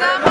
the